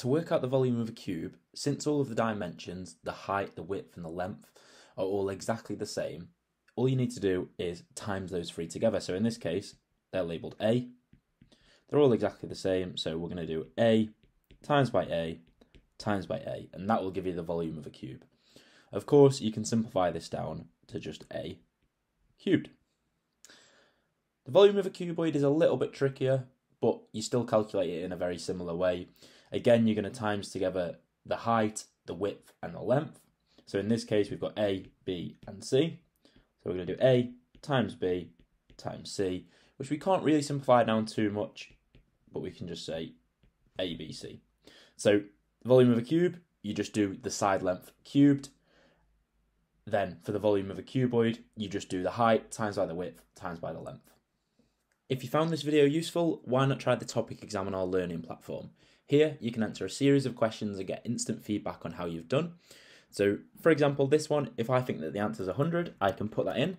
to work out the volume of a cube, since all of the dimensions, the height, the width, and the length, are all exactly the same, all you need to do is times those three together. So in this case, they're labelled A. They're all exactly the same, so we're going to do A times by A times by A, and that will give you the volume of a cube. Of course, you can simplify this down to just A cubed. The volume of a cuboid is a little bit trickier, but you still calculate it in a very similar way. Again, you're going to times together the height, the width, and the length. So in this case, we've got A, B, and C. So we're going to do A times B times C, which we can't really simplify down too much, but we can just say ABC. So volume of a cube, you just do the side length cubed. Then for the volume of a cuboid, you just do the height times by the width times by the length. If you found this video useful, why not try the topic exam on our learning platform? Here, you can answer a series of questions and get instant feedback on how you've done. So, for example, this one, if I think that the answer is 100, I can put that in,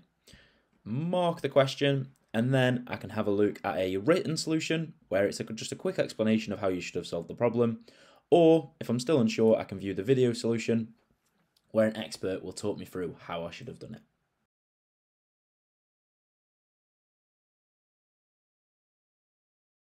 mark the question, and then I can have a look at a written solution where it's a, just a quick explanation of how you should have solved the problem. Or, if I'm still unsure, I can view the video solution where an expert will talk me through how I should have done it.